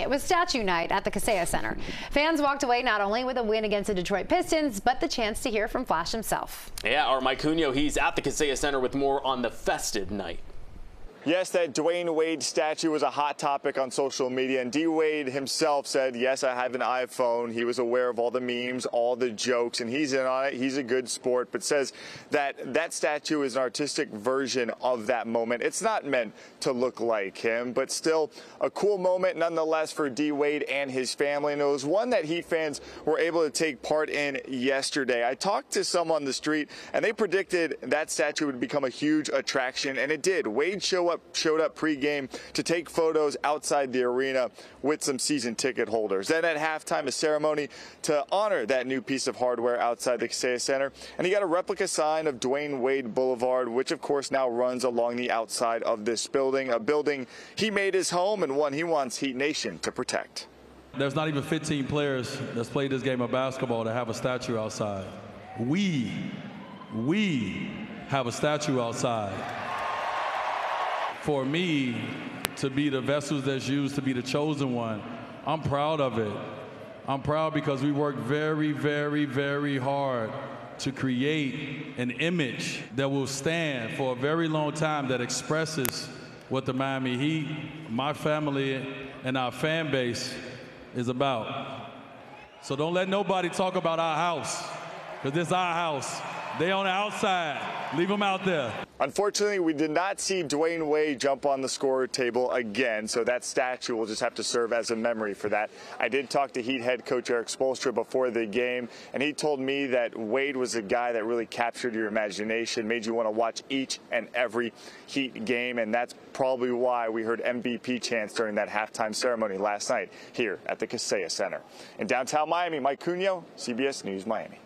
It was statue night at the Kaseya Center. Fans walked away not only with a win against the Detroit Pistons, but the chance to hear from Flash himself. Yeah, our Mike Cugno, he's at the Kaseya Center with more on the festive night. Yes, that Dwyane Wade statue was a hot topic on social media, and D Wade himself said, "Yes, I have an iPhone." He was aware of all the memes, all the jokes, and he's in on it. He's a good sport, but says that that statue is an artistic version of that moment. It's not meant to look like him, but still a cool moment nonetheless for D Wade and his family, and it was one that Heat fans were able to take part in yesterday. I talked to some on the street, and they predicted that statue would become a huge attraction, and it did. Wade showed up showed up pregame to take photos outside the arena with some season ticket holders. Then at halftime, a ceremony to honor that new piece of hardware outside the Kaseya Center, and he got a replica sign of Dwyane Wade Boulevard, which of course now runs along the outside of this building, a building he made his home and one he wants Heat Nation to protect. There's not even 15 players that's played this game of basketball that have a statue outside. We, we have a statue outside for me to be the vessels that's used to be the chosen one, I'm proud of it. I'm proud because we worked very, very, very hard to create an image that will stand for a very long time that expresses what the Miami Heat, my family, and our fan base is about. So don't let nobody talk about our house, because this is our house. They on the outside. Leave them out there. Unfortunately, we did not see Dwyane Wade jump on the score table again, so that statue will just have to serve as a memory for that. I did talk to Heat head coach Erik Spoelstra before the game, and he told me that Wade was a guy that really captured your imagination, made you want to watch each and every Heat game, and that's probably why we heard MVP chants during that halftime ceremony last night here at the Kaseya Center. In downtown Miami, Mike Cugno, CBS News Miami.